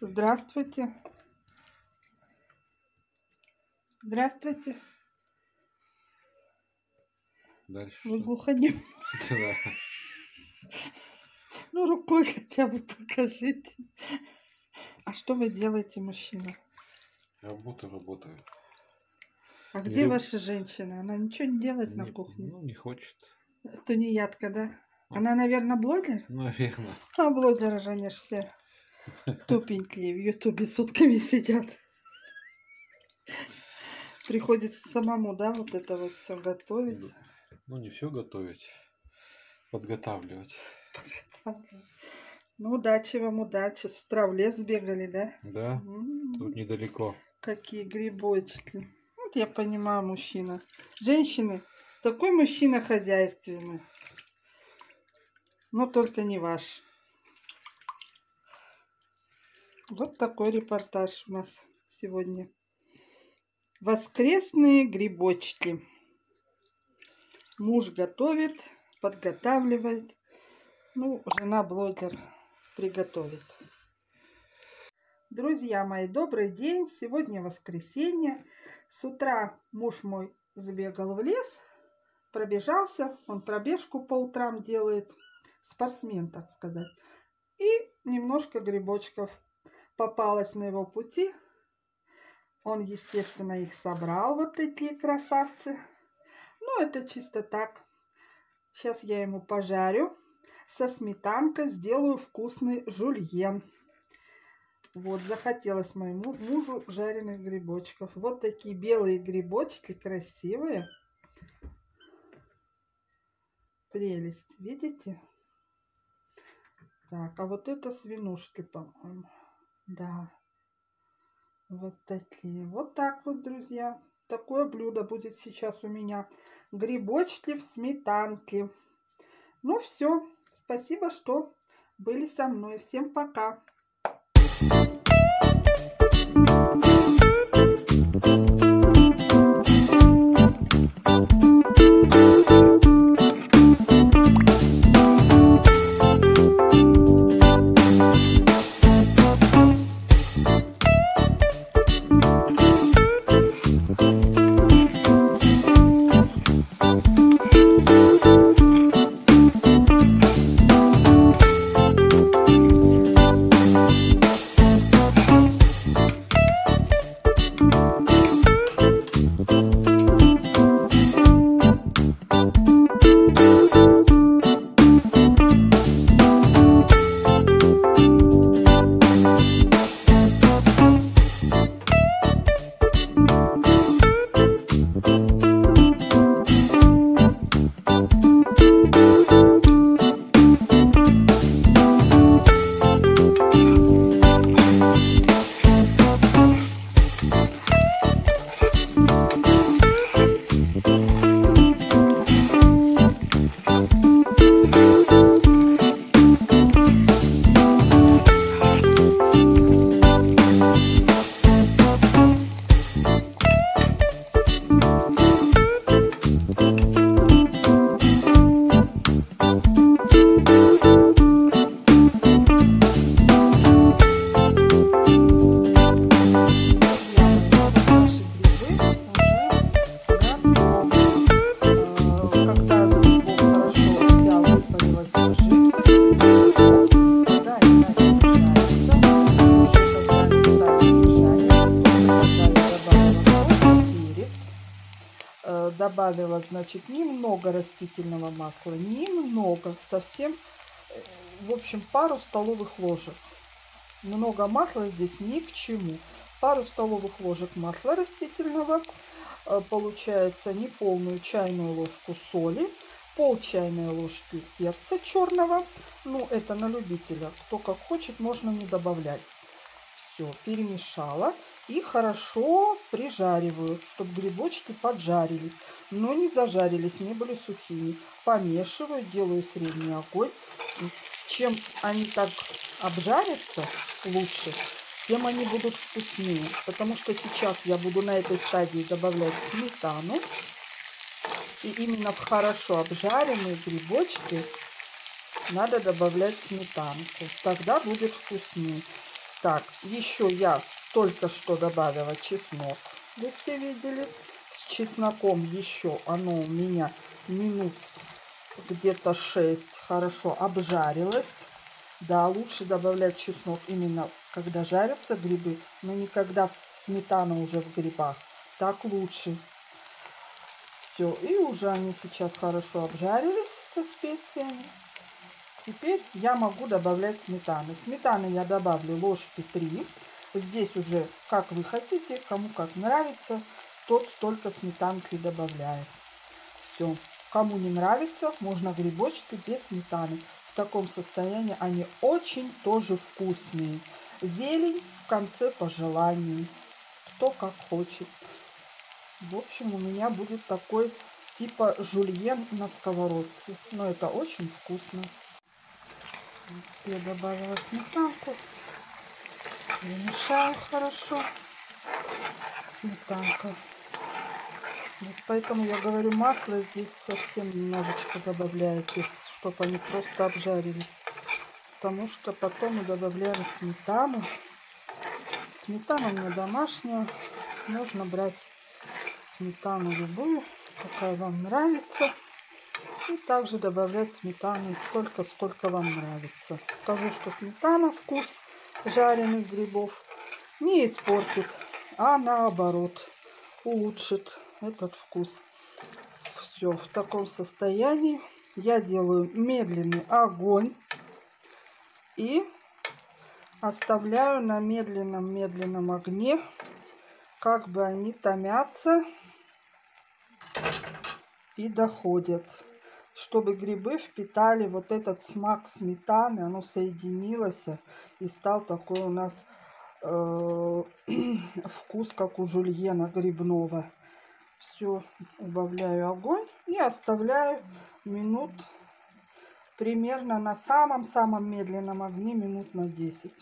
Здравствуйте. Здравствуйте. Дальше. Вы глухонем. Да. Ну, рукой хотя бы покажите. А что вы делаете, мужчина? Работаю, работаю. А где Гриб- ваша женщина? Она ничего не делает на Не- кухне. Ну, не хочет. Тунеядка, да? Она, наверное, блогер? Наверное. А блогеры же они ж все тупенькие в Ютубе сутками сидят. Приходится самому, да, вот это вот все готовить. Ну, не все готовить. Подготавливать. Ну, удачи вам, удачи. С утра в лес сбегали, да? Да, М, тут недалеко. Какие грибочки. Вот я понимаю, мужчина. Женщины, такой мужчина хозяйственный. Но только не ваш. Вот такой репортаж у нас сегодня. Воскресные грибочки. Муж готовит, подготавливает. Ну, жена блогер приготовит. Друзья мои, добрый день. Сегодня воскресенье. С утра муж мой забегал в лес, пробежался. Он пробежку по утрам делает. Спортсмен, так сказать. И немножко грибочков попалось на его пути. Он, естественно, их собрал, вот такие красавцы. Ну, это чисто так. Сейчас я ему пожарю. Со сметанкой сделаю вкусный жульен. Вот, захотелось моему мужу жареных грибочков. Вот такие белые грибочки, красивые. Прелесть, видите? Так, а вот это свинушки, по-моему. Да. Вот такие. Вот так вот, друзья. Такое блюдо будет сейчас у меня. Грибочки в сметанке. Ну все. Спасибо, что были со мной. Всем пока. Добавила, значит, немного растительного масла, немного, совсем, э, в общем, пару столовых ложек. Много масла здесь ни к чему. Пару столовых ложек масла растительного. Э, Получается неполную чайную ложку соли. Пол чайной ложки перца черного. Ну, это на любителя. Кто как хочет, можно не добавлять. Все, перемешала. И хорошо прижариваю, чтобы грибочки поджарились. Но не зажарились, не были сухими. Помешиваю, делаю средний огонь. Чем они так обжарятся лучше, тем они будут вкуснее. Потому что сейчас я буду на этой стадии добавлять сметану. И именно в хорошо обжаренные грибочки надо добавлять сметанку. Тогда будет вкуснее. Так, еще я только что добавила чеснок. Вы все видели? С чесноком еще оно у меня минут где-то 6 хорошо обжарилось. Да, лучше добавлять чеснок именно когда жарятся грибы, но никогда сметана уже в грибах. Так лучше. Все, и уже они сейчас хорошо обжарились со специями. Теперь я могу добавлять сметаны. Сметаны я добавлю ложки 3. Здесь уже как вы хотите, кому как нравится, тот столько сметанки добавляет. Все. Кому не нравится, можно грибочки без сметаны. В таком состоянии они очень тоже вкусные. Зелень в конце по желанию. Кто как хочет. В общем, у меня будет такой типа жульен на сковородке. Но это очень вкусно. Я добавила сметанку. Перемешаю хорошо. Сметанка. Вот поэтому я говорю, масло здесь совсем немножечко добавляете, чтобы они просто обжарились. Потому что потом мы добавляем сметану. Сметана у меня домашняя. Можно брать сметану любую, какая вам нравится. И также добавлять сметану столько, сколько вам нравится. Скажу, что сметана вкус жареных грибов не испортит, а наоборот улучшит этот вкус. Все в таком состоянии. Я делаю медленный огонь и оставляю на медленном-медленном огне, как бы они томятся и доходят чтобы грибы впитали вот этот смак сметаны, оно соединилось и стал такой у нас э, вкус, как у жульена грибного. Все, убавляю огонь и оставляю минут примерно на самом-самом медленном огне, минут на 10.